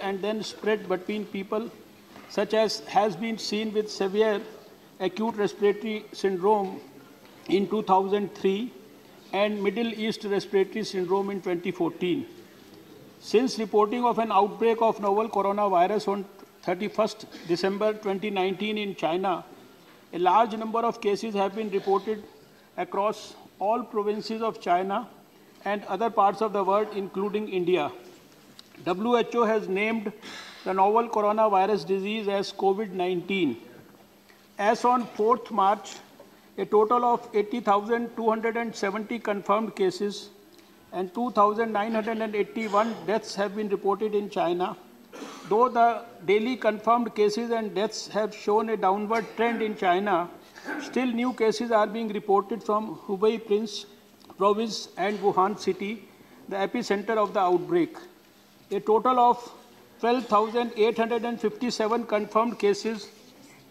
and then spread between people, such as has been seen with severe acute respiratory syndrome in 2003 and Middle East respiratory syndrome in 2014. Since reporting of an outbreak of novel coronavirus on 31st December 2019 in China, a large number of cases have been reported across all provinces of China and other parts of the world, including India. WHO has named the novel coronavirus disease as COVID 19. As on 4th March, a total of 80,270 confirmed cases and 2,981 deaths have been reported in China. Though the daily confirmed cases and deaths have shown a downward trend in China, still new cases are being reported from Hubei Prince province and Wuhan city, the epicenter of the outbreak. A total of 12,857 confirmed cases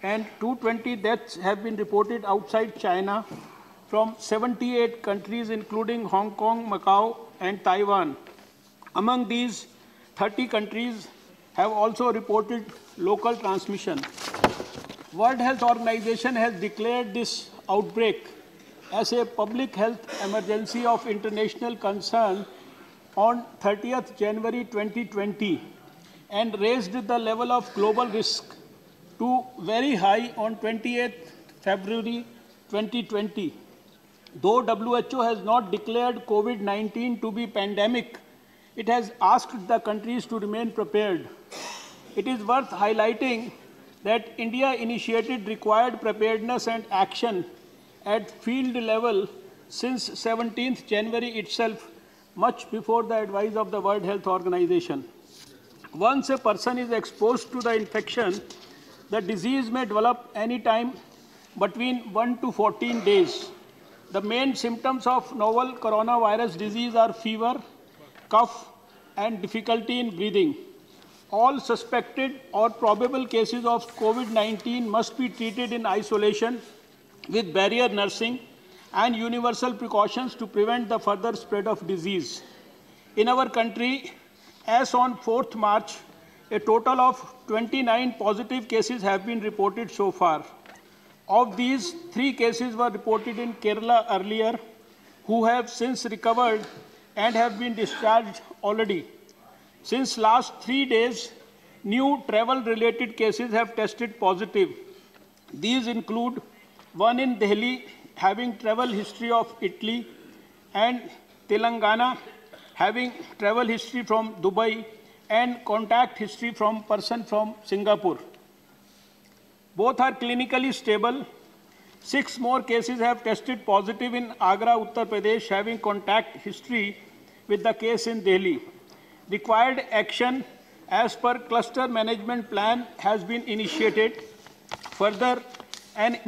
and 220 deaths have been reported outside China from 78 countries, including Hong Kong, Macau, and Taiwan. Among these, 30 countries have also reported local transmission. World Health Organization has declared this outbreak as a public health emergency of international concern on 30th January 2020 and raised the level of global risk to very high on 28th February 2020. Though WHO has not declared COVID-19 to be pandemic, it has asked the countries to remain prepared. It is worth highlighting that India initiated required preparedness and action at field level since 17th January itself, much before the advice of the World Health Organization. Once a person is exposed to the infection, the disease may develop any time between 1 to 14 days. The main symptoms of novel coronavirus disease are fever, cough, and difficulty in breathing. All suspected or probable cases of COVID 19 must be treated in isolation with barrier nursing and universal precautions to prevent the further spread of disease. In our country, as on 4th March, a total of 29 positive cases have been reported so far. Of these, three cases were reported in Kerala earlier, who have since recovered and have been discharged already. Since last three days, new travel-related cases have tested positive. These include one in Delhi having travel history of Italy and Telangana having travel history from Dubai and contact history from person from Singapore. Both are clinically stable. Six more cases have tested positive in Agra, Uttar Pradesh, having contact history with the case in Delhi. Required action as per cluster management plan has been initiated. Further, an